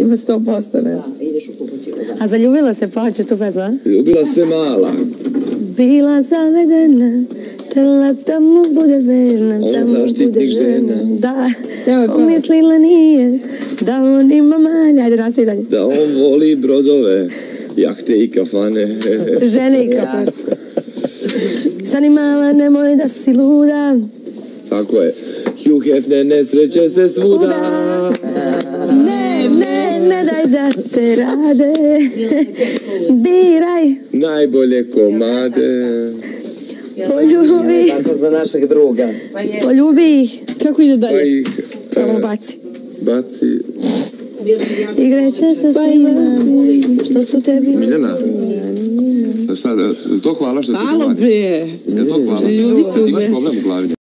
Ima sto posto ne. A zaljubila se pače tu a? Ljubila se mala. Bila zavedena, tela da mu bude verna, On da mu bude žena. Da, pomislila nije, da on ima manje. Ajde, nastavi dalje. Da on voli brodove, jahte i kafane. Žene i kafan. Stani mala, nemoj da si luda. Tako je. Hugh Hefner nesreće se svuda. Da te rade. Biraj, Najbolje komade. poljubi, Tako za našeg druga. poljubi ih. Kako ide Pa dalje? ih Pravo e, baci. baci. Igraj se sa svima, što su tebi. Miljana? Šta, je to hvala što ti Halo bre. Je to hvala? Ti imaš problem u glavi?